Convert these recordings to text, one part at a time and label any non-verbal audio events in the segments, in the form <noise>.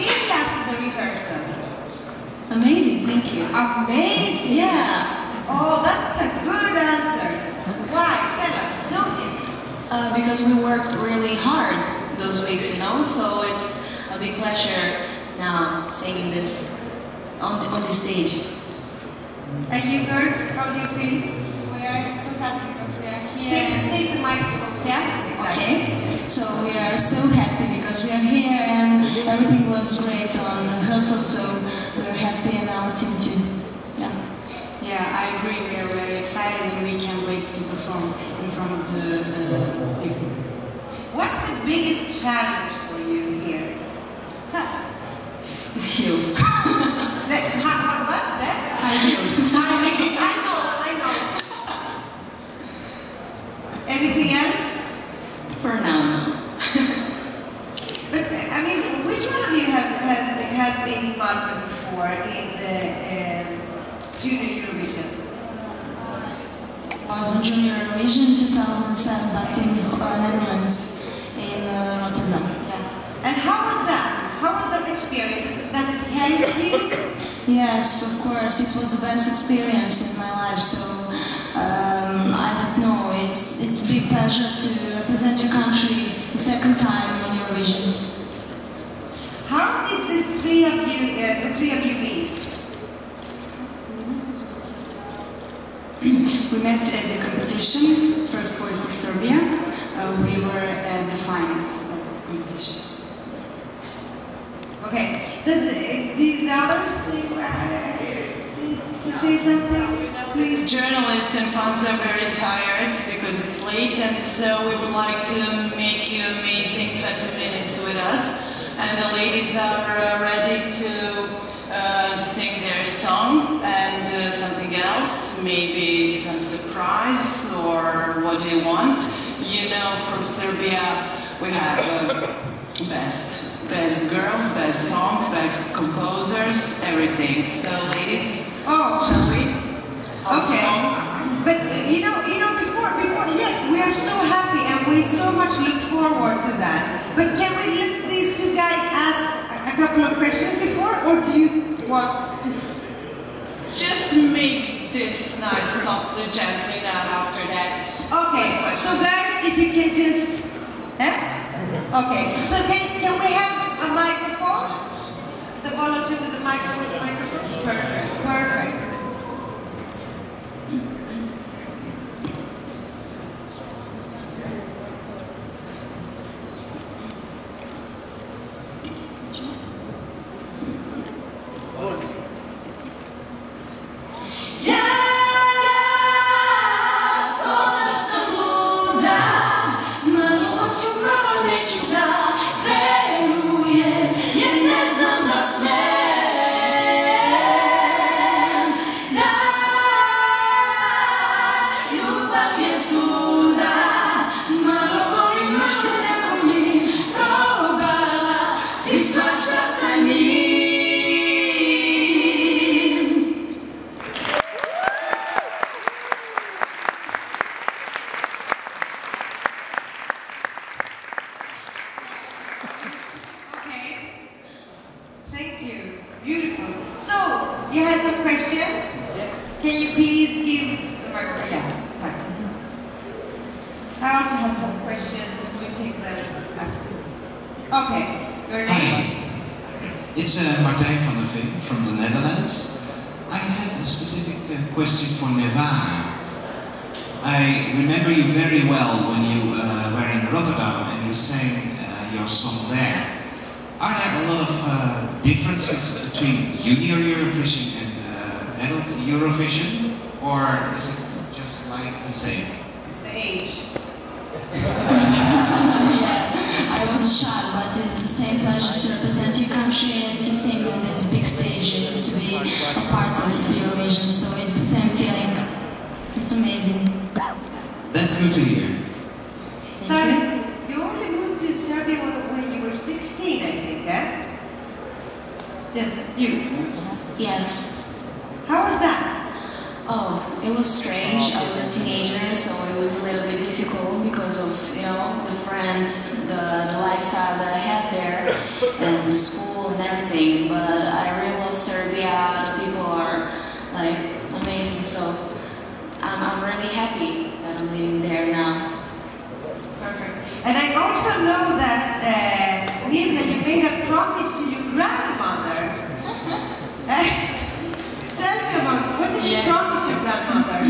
feel after the rehearsal? Amazing, thank you. Amazing. Yeah, Oh, that's a good answer. Why? Tell us. No. uh, because we worked really hard those weeks, you know, so it's a big pleasure now singing this on the, on the stage. And you girls, how do you feel? We are so happy because we are here. Take, take the microphone. Yeah, Exactly. okay. So we are so happy because we are here and everything was great on rehearsal, so we're happy and our team too. Yeah. Yeah, I agree. We are very excited and we can't wait to perform in front of the uh, people. What's the biggest challenge for you here? Huh. <laughs> Heels. <laughs> Like, how, what, what? High heels. I mean, I know, I know. Anything else? For now. But I mean, which one of you have has, has been in Malmö before in the um, Junior Eurovision? Was on Junior Eurovision 2007, but in uh, Netherlands, in uh, Rotterdam. Yeah. And how was that? How was that experience? Does it help you? <laughs> Yes, of course, it was the best experience in my life. So um, I don't know. It's it's a big pleasure to represent your country the second time on Eurovision. How did the three of you, uh, the three of you meet? We met at the competition, First Voice of Serbia. Uh, we were at the finals of the competition. Okay. Does uh, the others uh, to say something? Please. Journalists and fans are very tired because it's late, and so we would like to make you amazing 20 minutes with us. And the ladies are uh, ready to uh, sing their song and uh, maybe some surprise or what they want. You know, from Serbia, we have uh, best, best girls, best songs, best composers, everything. So, ladies, Oh. shall we? Okay. But you know, you know, before, before, yes, we are so happy and we so much look forward to that. But can we let these two guys ask a, a couple of questions before, or do you want to? Just make this night softer, gently now after that. Okay, so guys, if you can just, eh? Okay, so can, can we have a microphone? The volunteer with the microphone, microphone, perfect, perfect. You had some questions? Yes. Can you please give the microphone? Yeah, thanks. I also have some questions, but we take them after. Okay. Your name? It's uh, Martijn van der Veen from the Netherlands. I have a specific uh, question for Nevena. I remember you very well when you uh, were in Rotterdam and you sang uh, your song there. Are there a lot of differences between junior Eurovision and uh, adult Eurovision? Or is it just like the same? The age. yeah, I was shocked, but it's the same pleasure to represent your country and to sing on this big stage and to be a part of Eurovision. So it's the same feeling. It's amazing. That's good to hear. Sorry, you only moved to Serbia when, when you were 16, I think, eh? Yes, you. Yes. How was that? Oh, it was strange. I was a teenager, so it was a little bit difficult because of you know the friends, the, the lifestyle that I had there, and the school and everything, but I really love Serbia. The people are like amazing, so I'm, I'm really happy that I'm living there now. Perfect. And I also know that, uh, Nina, you made a promise to your grandmother. Tell me about what did you promise your grandmother?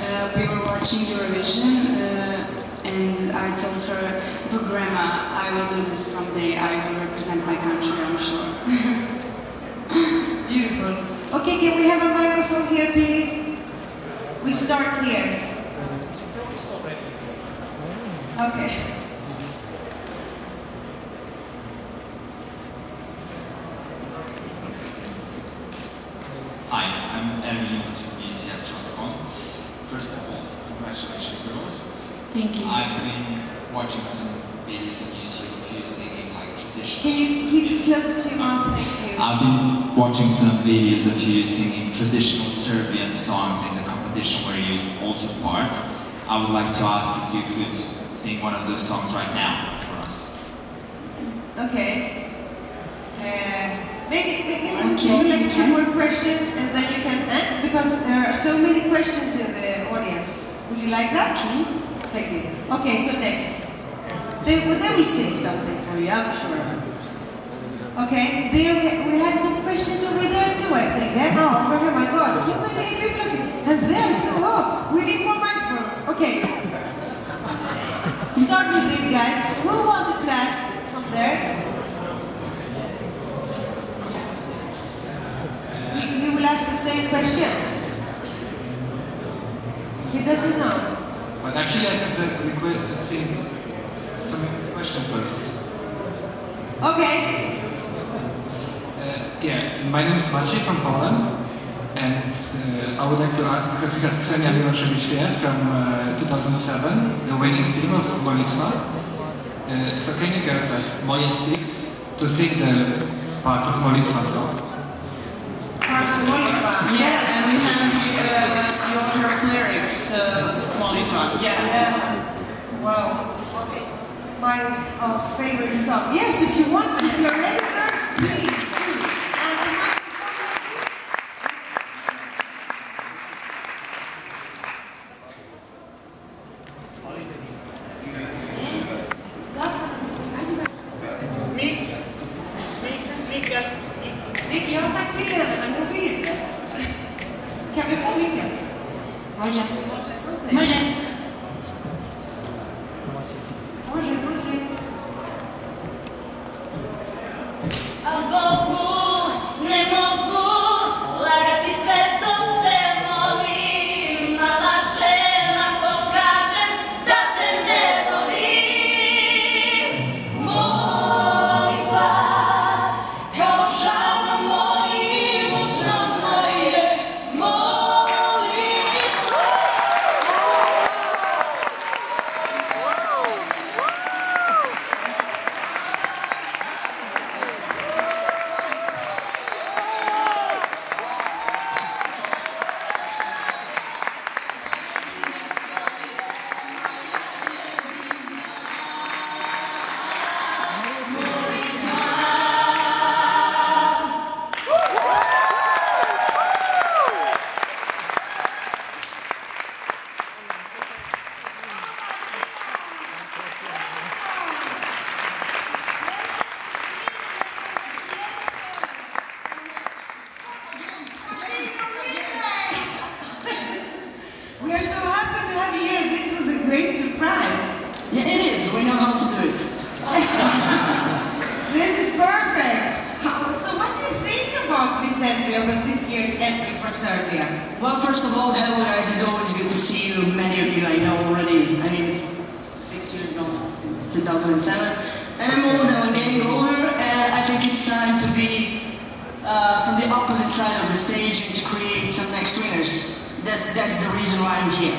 Uh, we were watching Eurovision uh, and I told her, but grandma, I will do this someday. I will represent my country, I'm sure. <laughs> Beautiful. Okay, can we have a microphone here, please? We start here. Okay. Hi, I'm Erwin Lucas from BCS.com. First of all, congratulations, girls. Thank you. I've been watching some videos on YouTube of you singing like traditional. Can you keep it closer to your mouth? Thank you. I've been watching some videos of you singing traditional Serbian songs in the competition where you all took part. I would like to ask if you could sing one of those songs right now for us. Okay. Uh, maybe maybe we Okay. can like two more questions and then you can end because there are so many questions in the audience. Would you like that? Thank you. Okay, so next. They, well, they something for you, I'm sure. Okay, there we, had some questions over there too, I think. Eh? Oh, oh my God. And there too. Oh, we need more microphones. Okay. Start with these guys. Who won the class from there? You, will ask the same question. Doesn't know. But actually, I have the request to sing some question first. Okay. Uh, yeah, my name is Maciej from Poland, and uh, I would like to ask because we have Ksenia Miloszewicz here from uh, 2007, the winning team of Molitva. Uh, so can you girls like Moje Six to sing the part of Molitva song? Yeah, and we have uh, her lyrics, uh. Yeah. Uh, wow. My uh, favorite song. Yes, if you want, if you're ready, A We know how to do it. This is perfect. How- So what do you think about this entry, about this year's entry for Serbia? Well, first of all, hello guys. It's always good to see you. Many of you I know already. I mean, it's six years now, since 2007. And I'm older, I'm getting older, and I think it's time to be uh, from the opposite side of the stage and to create some next winners. That, that's the reason why I'm here.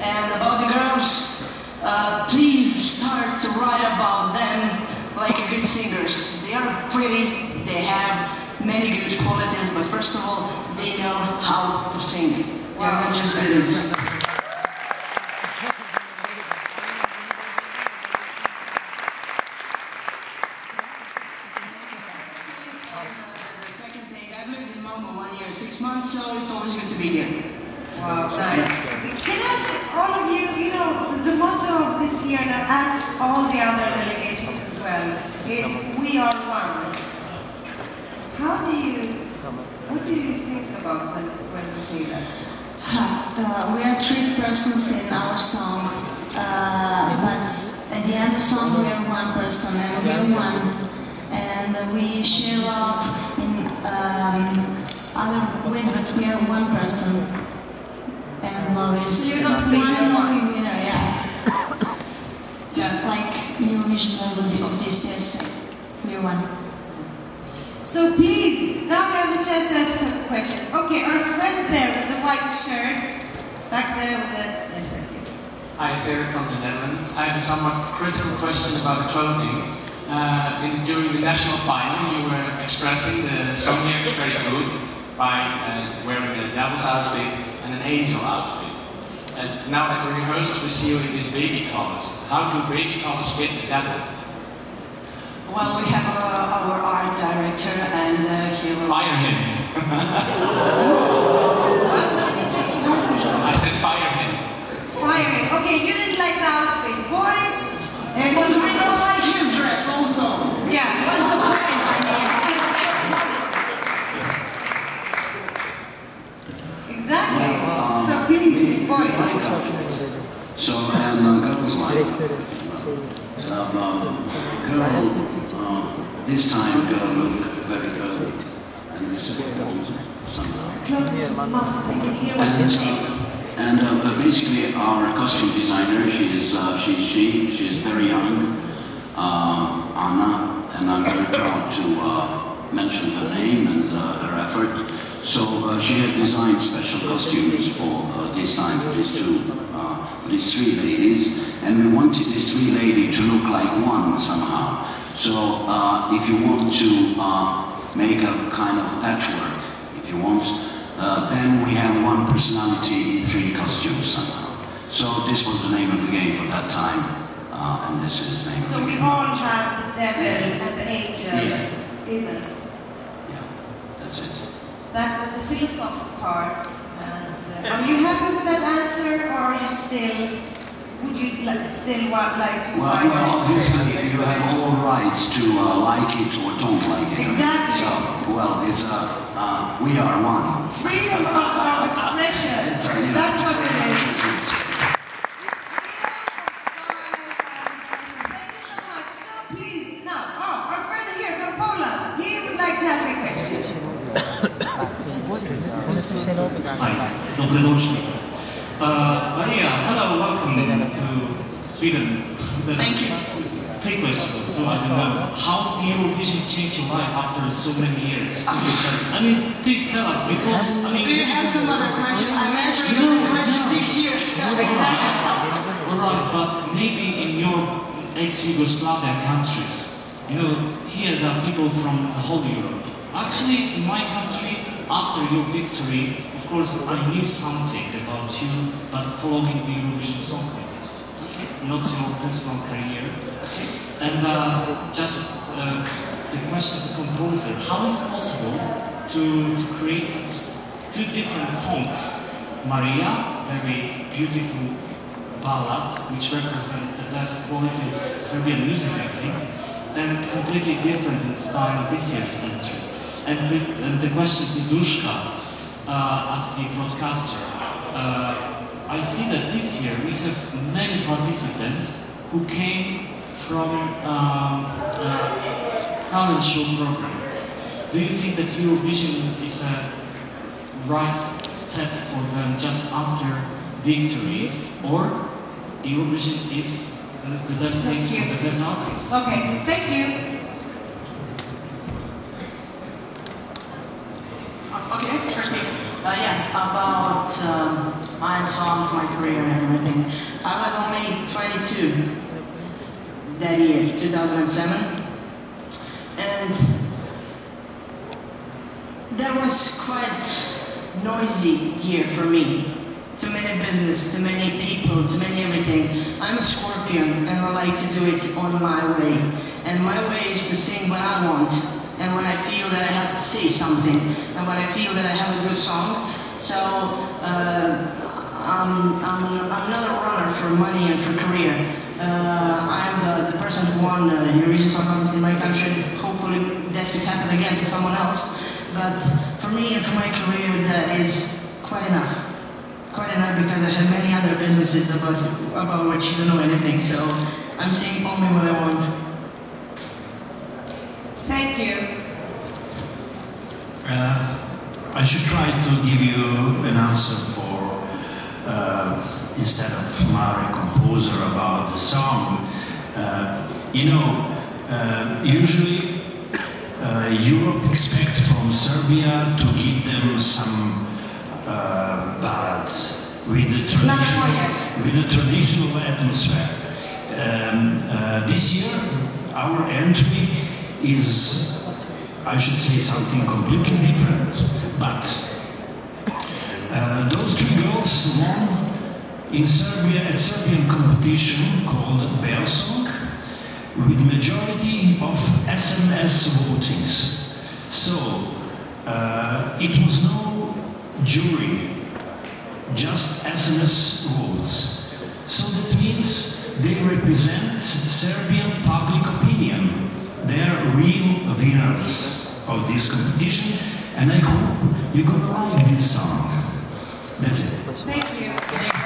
And about the girls, uh, please start to write about them like good singers. They are pretty, they have many good qualities, but first of all, they know how to sing. They're not just good at singing. The second thing, I've lived in Malmö one year, six months, so it's always good to be here. Wow, nice. Can I ask all of you, you know, the motto of this year, and I asked all the other delegations as well, is we are one. How do you, what do you think about when, when you say that? Uh, we are three persons in our song, uh, but at the end of the song we are one person and we are one. And we share love in um, other ways, but we are one person. And love is So you're not one three, and you're one. only winner, yeah. Yeah. Like Eurovision level of this year, so we are one. So please, now we have the chance to ask some questions. Okay, our friend there with the white shirt, back there with the, thank you. Hi, it's Eric from the Netherlands. I have a somewhat critical question about the clothing. Uh, in, during the national final, you were expressing the song here is very good by uh, wearing a devil's outfit and an angel outfit. And now at the rehearsals, we see you in these baby colors. How do baby colors fit the devil? Well, we have uh, our art director and uh, he will... Fire him. What did you say? I said fire him. Firing. Okay, you didn't like the outfit. Boys, and But you we don't like his dress also. Yeah. What's the point? Exactly. So please, boys. So, and uh, girls like, um, um, girl, uh, this time girl very girly, and this is somehow. The mouth so they can hear what you're And, uh, and basically our costume designer, she is, uh, she, she, she is very young, uh, Anna, and I'm very proud to uh, mention her name and uh, her effort. So uh, she had designed special costumes for uh, this time, for these two, these three ladies, and we wanted these three ladies to look like one somehow. So uh, if you want to uh, make a kind of patchwork, if you want, uh, then we have one personality in three costumes somehow. So this was the name of the game for that time, uh, and this is the name So of the we all have the devil and the angel Yeah. in us. Yeah, that's it. That was the philosophical part. Are you happy with that answer, or are you still, would you li- still want, like to Well, well, obviously you have all rights to uh, like it or don't like it. Exactly. So, well, it's uh, uh, we are one. Freedom of our expression. Uh, That's what it is. Please, now, oh, our friend here from Poland, he would like to ask a question. Uh, Maria, hello, welcome to Sweden. The Thank you. Three questions to I don't know. How did Eurovision change your life after so many years? I mean, please tell us because I mean. Do you have some other question? I'm answering No, the question no. six years. Alright, but maybe in your ex-Yugoslavia countries, you know, here there are people from the whole Europe. Actually, in my country, after your victory, of course, I knew something about you, but following the Eurovision Song Contest, not your personal career. And uh, just uh, the question to composer, how is it possible to, to create two different songs? Maria, very beautiful ballad, which represents the best quality of Serbian music, I think, and completely different in style this year's entry. And the, and the question to Dushka, uh, as the broadcaster, uh, I see that this year we have many participants who came from um, uh, talent show program. Do you think that Eurovision is a right step for them just after victories, or Eurovision is uh, the best place for the best artists? Okay, thank you. Okay, first me. Uh, yeah, about um, my songs, my career, and everything. I was only 22 that year, 2007, and that was quite noisy year for me. Too many business, too many people, too many everything. I'm a Scorpion, and I like to do it on my way. And my way is to sing what I want and when I feel that I have to say something, and when I feel that I have a good song. So uh, I'm, I'm, I'm not a runner for money and for career. Uh, I'm the, the person who won uh, Eurovision Song Contest in my country. Hopefully that could happen again to someone else. But for me and for my career, that is quite enough. Quite enough because I have many other businesses about, about which you don't know anything. So I'm saying only what I want. Thank you. Uh, I should try to give you an answer for, uh, instead of Mari composer about the song. Uh, you know, uh, usually uh, Europe expects from Serbia to give them some uh, ballads with the traditional, with the traditional atmosphere. Um, uh, this year, our entry is, I should say, something completely different. But uh, those three girls won in Serbia at Serbian competition called Beosong with majority of SMS votings. So uh, it was no jury, just SMS votes. So that means they represent Serbian public opinion. They are real winners of this competition, and I hope you're gonna like this song. That's it. Thank you.